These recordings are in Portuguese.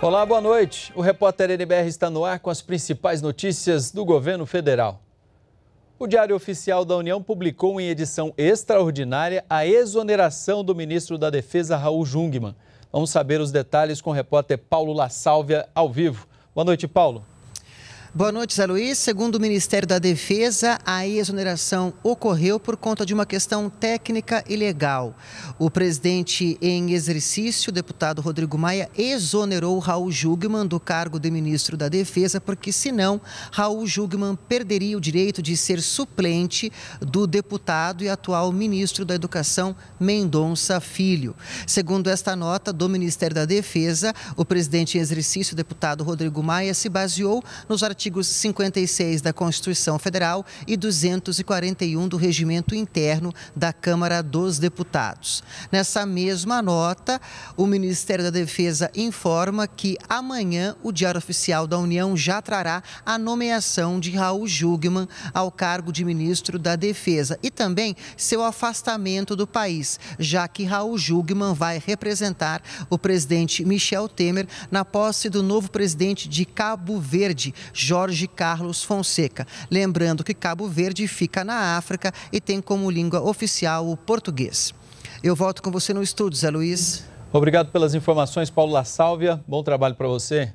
Olá, boa noite. O repórter NBR está no ar com as principais notícias do governo federal. O Diário Oficial da União publicou em edição extraordinária a exoneração do ministro da Defesa, Raul Jungmann. Vamos saber os detalhes com o repórter Paulo La Sálvia, ao vivo. Boa noite, Paulo. Boa noite, Zé Luiz. Segundo o Ministério da Defesa, a exoneração ocorreu por conta de uma questão técnica e legal. O presidente em exercício, o deputado Rodrigo Maia, exonerou Raul Jugman do cargo de ministro da Defesa, porque senão Raul Jugman perderia o direito de ser suplente do deputado e atual ministro da Educação, Mendonça Filho. Segundo esta nota do Ministério da Defesa, o presidente em exercício, o deputado Rodrigo Maia, se baseou nos artigos artigos 56 da Constituição Federal e 241 do Regimento Interno da Câmara dos Deputados. Nessa mesma nota, o Ministério da Defesa informa que amanhã o Diário Oficial da União já trará a nomeação de Raul Jugman ao cargo de ministro da Defesa e também seu afastamento do país, já que Raul Jugman vai representar o presidente Michel Temer na posse do novo presidente de Cabo Verde, Jorge Carlos Fonseca. Lembrando que Cabo Verde fica na África e tem como língua oficial o português. Eu volto com você no estúdio, Zé Luiz. Obrigado pelas informações, Paulo La Sálvia. Bom trabalho para você.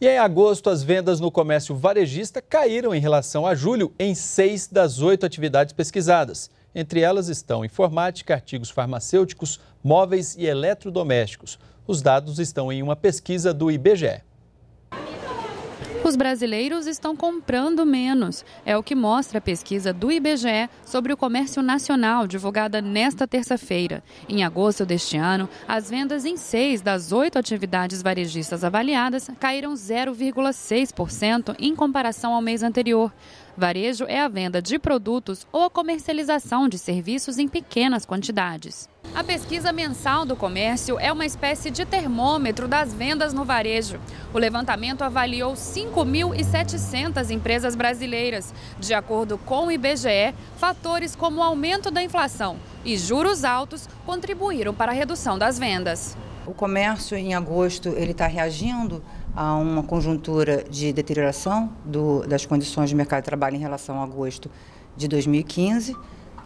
E em agosto, as vendas no comércio varejista caíram em relação a julho em seis das oito atividades pesquisadas. Entre elas estão informática, artigos farmacêuticos, móveis e eletrodomésticos. Os dados estão em uma pesquisa do IBGE. Os brasileiros estão comprando menos. É o que mostra a pesquisa do IBGE sobre o comércio nacional, divulgada nesta terça-feira. Em agosto deste ano, as vendas em seis das oito atividades varejistas avaliadas caíram 0,6% em comparação ao mês anterior. Varejo é a venda de produtos ou a comercialização de serviços em pequenas quantidades. A pesquisa mensal do comércio é uma espécie de termômetro das vendas no varejo. O levantamento avaliou 5.700 empresas brasileiras. De acordo com o IBGE, fatores como o aumento da inflação e juros altos contribuíram para a redução das vendas. O comércio em agosto ele está reagindo a uma conjuntura de deterioração do, das condições de mercado de trabalho em relação a agosto de 2015,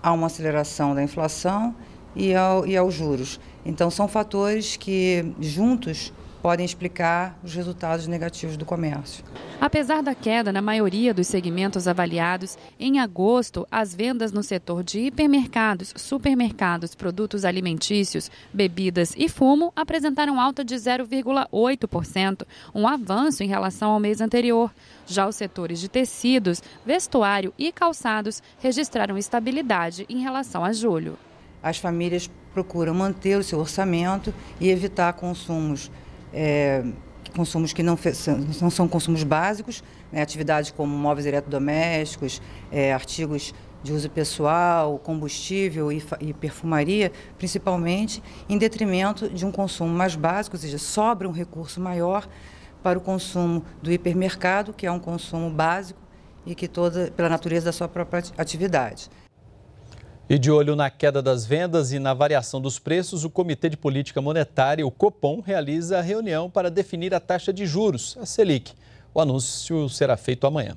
a uma aceleração da inflação e, ao, e aos juros. Então, são fatores que, juntos, podem explicar os resultados negativos do comércio. Apesar da queda na maioria dos segmentos avaliados, em agosto, as vendas no setor de hipermercados, supermercados, produtos alimentícios, bebidas e fumo apresentaram alta de 0,8%, um avanço em relação ao mês anterior. Já os setores de tecidos, vestuário e calçados registraram estabilidade em relação a julho. As famílias procuram manter o seu orçamento e evitar consumos é, consumos que não, não são consumos básicos, né, atividades como móveis eletrodomésticos, é, artigos de uso pessoal, combustível e, e, perfumaria, principalmente, em detrimento de um consumo mais básico, ou seja, sobra um recurso maior para o consumo do hipermercado, que é um consumo básico e que toda, pela natureza da sua própria atividade. E de olho na queda das vendas e na variação dos preços, o Comitê de Política Monetária, o Copom, realiza a reunião para definir a taxa de juros, a Selic. O anúncio será feito amanhã.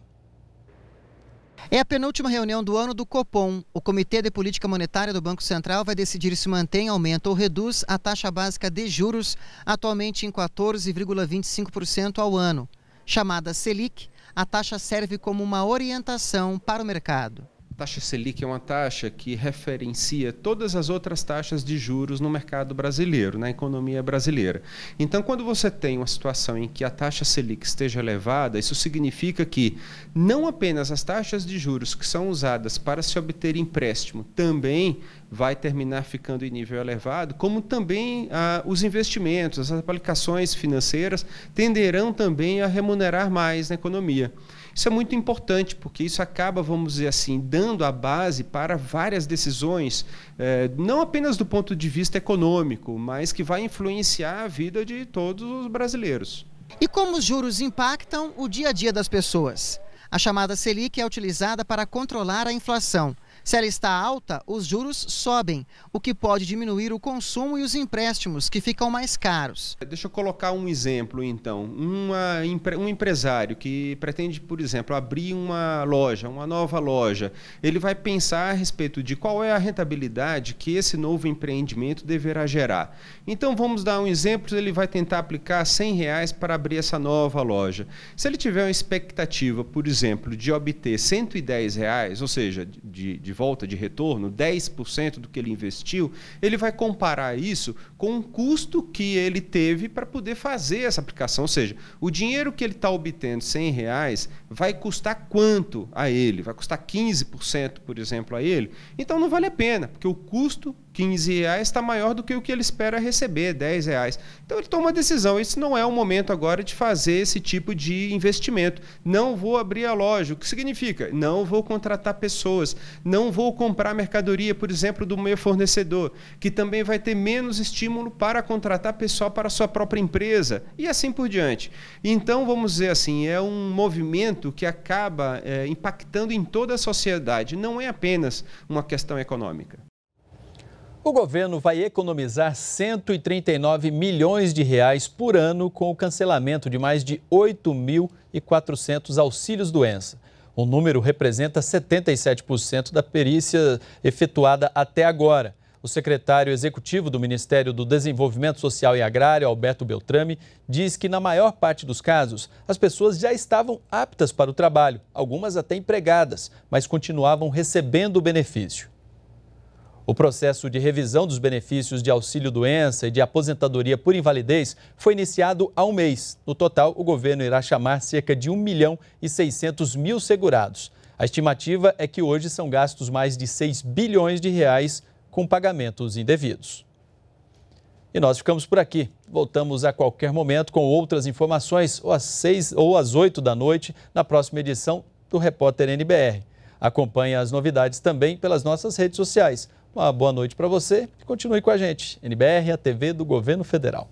É a penúltima reunião do ano do Copom. O Comitê de Política Monetária do Banco Central vai decidir se mantém, aumenta ou reduz a taxa básica de juros, atualmente em 14,25% ao ano. Chamada Selic, a taxa serve como uma orientação para o mercado taxa Selic é uma taxa que referencia todas as outras taxas de juros no mercado brasileiro, na economia brasileira. Então, quando você tem uma situação em que a taxa Selic esteja elevada, isso significa que não apenas as taxas de juros que são usadas para se obter empréstimo também vai terminar ficando em nível elevado, como também ah, os investimentos, as aplicações financeiras tenderão também a remunerar mais na economia. Isso é muito importante, porque isso acaba, vamos dizer assim, dando a base para várias decisões, eh, não apenas do ponto de vista econômico, mas que vai influenciar a vida de todos os brasileiros. E como os juros impactam o dia a dia das pessoas? A chamada Selic é utilizada para controlar a inflação. Se ela está alta, os juros sobem, o que pode diminuir o consumo e os empréstimos, que ficam mais caros. Deixa eu colocar um exemplo, então. Uma, um empresário que pretende, por exemplo, abrir uma loja, uma nova loja, ele vai pensar a respeito de qual é a rentabilidade que esse novo empreendimento deverá gerar. Então, vamos dar um exemplo: ele vai tentar aplicar 100 reais para abrir essa nova loja. Se ele tiver uma expectativa, por exemplo, de obter 110 reais, ou seja, de de volta, de retorno, 10% do que ele investiu, ele vai comparar isso com o custo que ele teve para poder fazer essa aplicação. Ou seja, o dinheiro que ele está obtendo, 100 reais, vai custar quanto a ele? Vai custar 15%, por exemplo, a ele? Então não vale a pena, porque o custo 15 reais está maior do que o que ele espera receber, 10 reais. Então ele toma uma decisão. Esse não é o momento agora de fazer esse tipo de investimento. Não vou abrir a loja. O que significa? Não vou contratar pessoas. Não vou comprar mercadoria, por exemplo, do meu fornecedor, que também vai ter menos estímulo para contratar pessoal para a sua própria empresa e assim por diante. Então, vamos dizer assim, é um movimento que acaba é, impactando em toda a sociedade. Não é apenas uma questão econômica. O governo vai economizar 139 milhões de reais por ano com o cancelamento de mais de 8.400 auxílios doença. O número representa 77% da perícia efetuada até agora. O secretário executivo do Ministério do Desenvolvimento Social e Agrário, Alberto Beltrame, diz que na maior parte dos casos, as pessoas já estavam aptas para o trabalho, algumas até empregadas, mas continuavam recebendo o benefício. O processo de revisão dos benefícios de auxílio-doença e de aposentadoria por invalidez foi iniciado há um mês. No total, o governo irá chamar cerca de 1 milhão e 600 mil segurados. A estimativa é que hoje são gastos mais de 6 bilhões de reais com pagamentos indevidos. E nós ficamos por aqui. Voltamos a qualquer momento com outras informações, ou às 6 ou às 8 da noite, na próxima edição do Repórter NBR. Acompanhe as novidades também pelas nossas redes sociais. Uma boa noite para você e continue com a gente. NBR, a TV do Governo Federal.